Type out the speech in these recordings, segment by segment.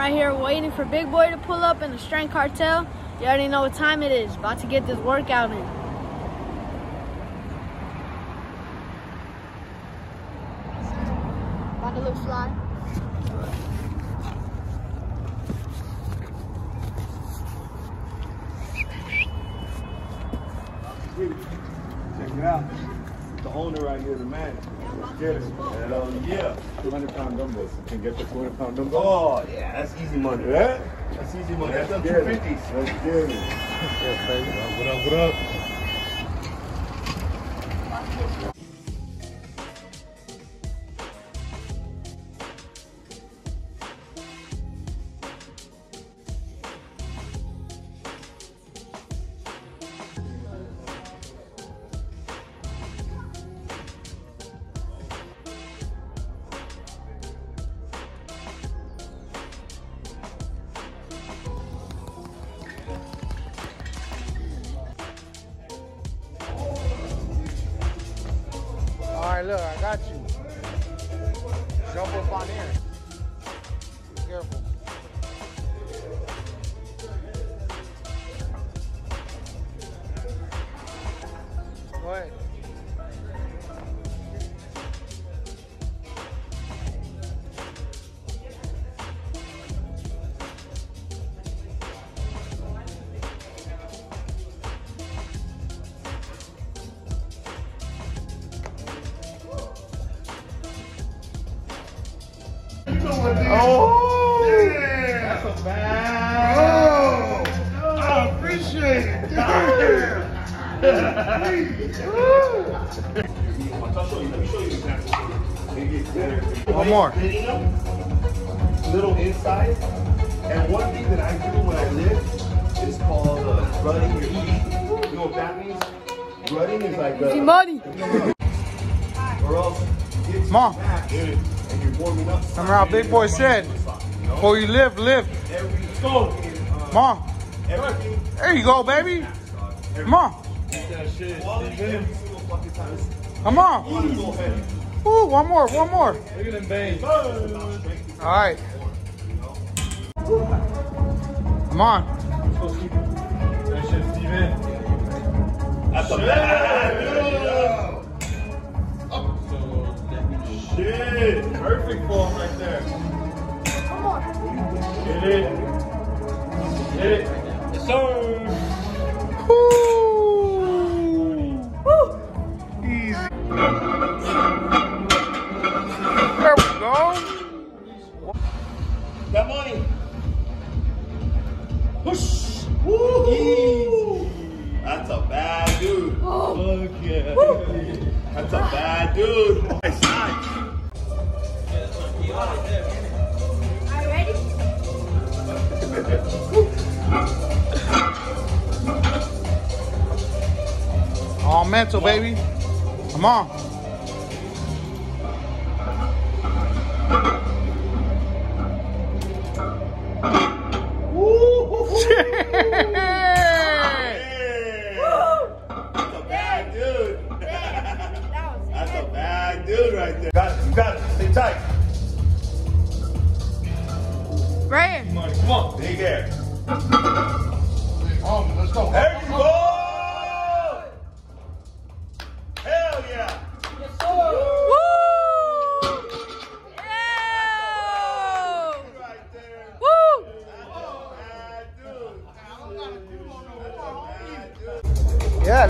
Right here waiting for Big Boy to pull up in the Strength Cartel. You already know what time it is. About to get this workout in. Fly. Check it out. The owner right here, the man. Let's get it. Hell yeah. 200 pound dumbbells. You can get the 200 pound dumbbells. Oh, yeah, that's easy money, right? That's easy money. That's up Let's get it. 250s. Let's get it. Yes, baby. What up, what up? Right, look, I got you. Jump up on there. Be careful. Go ahead. Oh, yeah. That's a bad. Oh, I appreciate it. Damn. I'll show you. Let me show you an example. It gets better. One more. Little inside. And one thing that I do when I lift is called uh, running your feet. You know what that means? Running is like uh, money. or else you Remember how Big Boy said, before you lift, lift. Let's go. Come on. There you go, baby. Time. Come on. Ooh, one more, one more. Look at them. All right. Come on. That's Shit. Perfect form right there. One more. Get it. Get it. Yes, sir. Easy. There we go. That money. Woo. Easy. That's a bad dude. Oh. Fuck yeah. That's a bad dude. All mental, baby. Come on. That's a bad dude. That's a bad dude right there. Got it. You got it. Stay tight. Right here. Money, come on. Big air. On, let's go. There you go.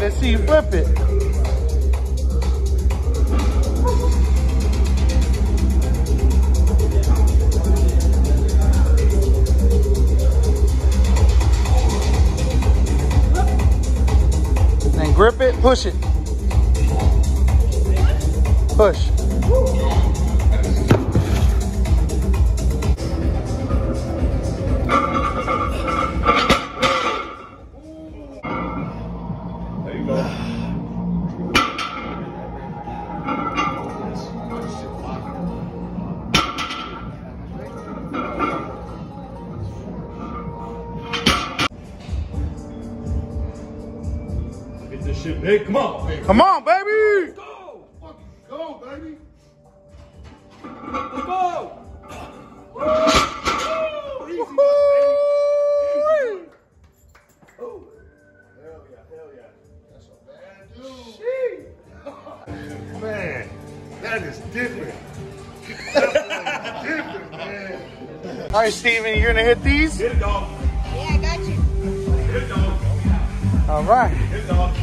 Dude. See you flip it. Then grip it, push it. Push. shit, baby. Come on, baby. Come on, baby. Let's go. Go, baby. Let's go. Oh. Hell yeah, hell yeah. That's a bad dude. Man, that is different. All right, Steven, you're gonna hit these? Hit it, dog. Yeah, I got you. Hit it, dog. All right. Hit it, dog.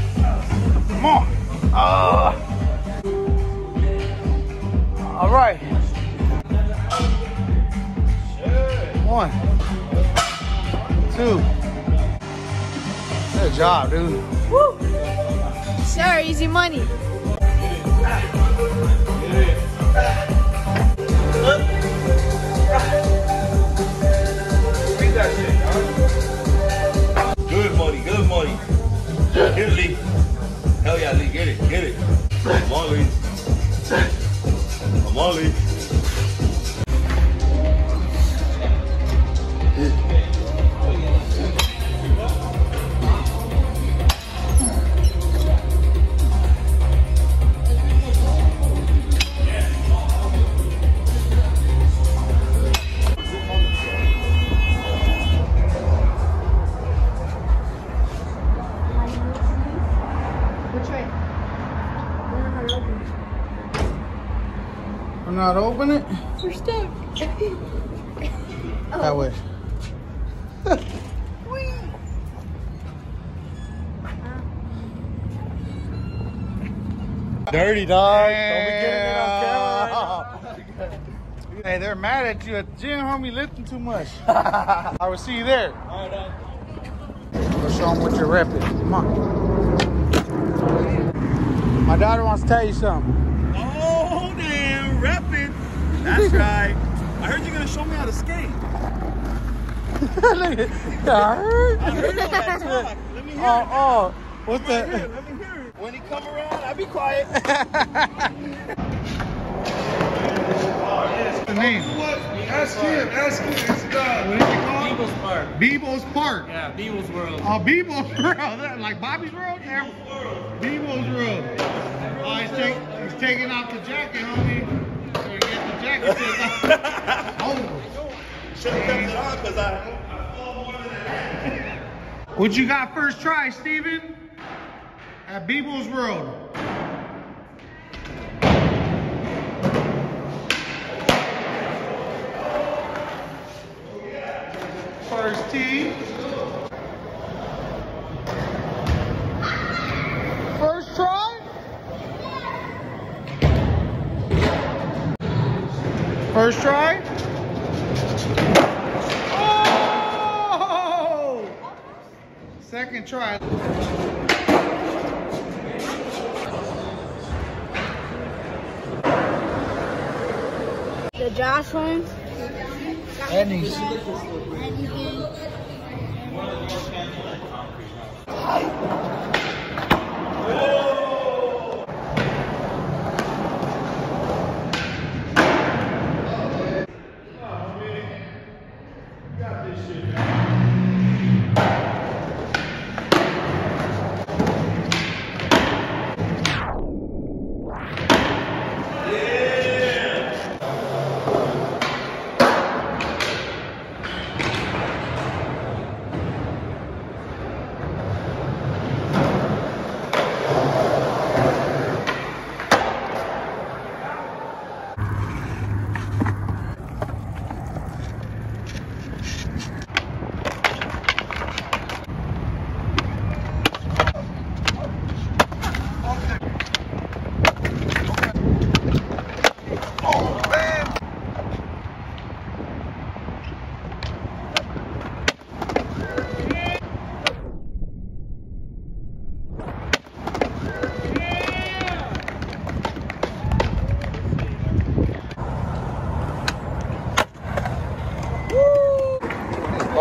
Job, dude. Woo! Sir, easy money. I'm not open it. We're stuck. That way. Dirty dog. Don't be getting it on camera. Hey, they're mad at you at the gym, homie, lifting too much. I will see you there. All right, dog. Go show them what you're repping. Come on. My daughter wants to tell you something. Oh, damn. Repping. That's right. I heard you're going to show me how to skate. Look at I heard. I heard all that talk. Let me hear Oh, it. oh. What's Let me hear that? it. Let me hear it. When he come around, I'll be quiet. the name? What? Ask him. Ask him. It's, uh, What is it called? Beagles Park. Biebel's Park. Yeah, Beagles World. Oh, Biebel's World. Like Bobby's World? Yeah. Biebel's World. Oh, he's, take, he's taking off the jacket, homie. So you get the jacket taken off. Oh. Should have kept it on because I. What you got first try, Steven? At Biebel's World. First tee. First try? First try? Oh! Second try. The Josh ones. Edney's.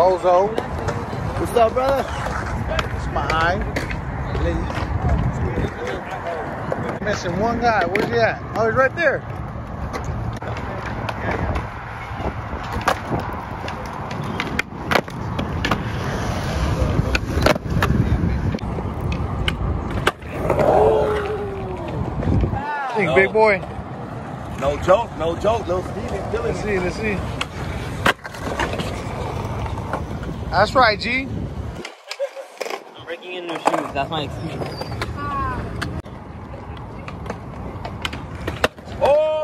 Bozo. What's up, brother? It's my eye. Missing one guy. Where's he at? Oh, he's right there. Think, big boy. No joke, no joke. Little Steven Let's see, let's see. That's right, G. I'm breaking in their shoes. That's my excuse. Oh!